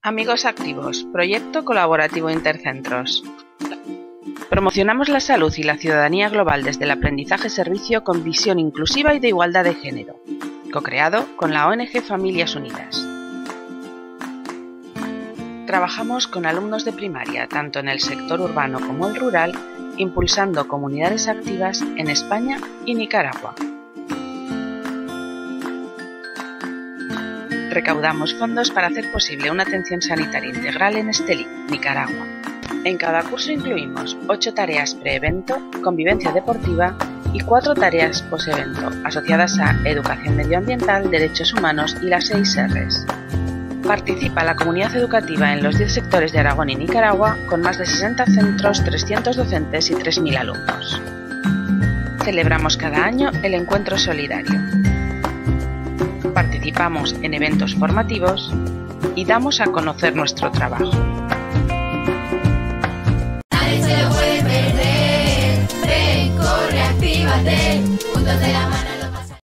Amigos Activos, proyecto colaborativo Intercentros. Promocionamos la salud y la ciudadanía global desde el aprendizaje-servicio con visión inclusiva y de igualdad de género, co-creado con la ONG Familias Unidas. Trabajamos con alumnos de primaria, tanto en el sector urbano como el rural, impulsando comunidades activas en España y Nicaragua. Recaudamos fondos para hacer posible una atención sanitaria integral en Estelí, Nicaragua. En cada curso incluimos 8 tareas pre-evento, convivencia deportiva y 4 tareas post-evento, asociadas a educación medioambiental, derechos humanos y las 6 Rs. Participa la comunidad educativa en los 10 sectores de Aragón y Nicaragua con más de 60 centros, 300 docentes y 3.000 alumnos. Celebramos cada año el Encuentro Solidario. Participamos en eventos formativos y damos a conocer nuestro trabajo.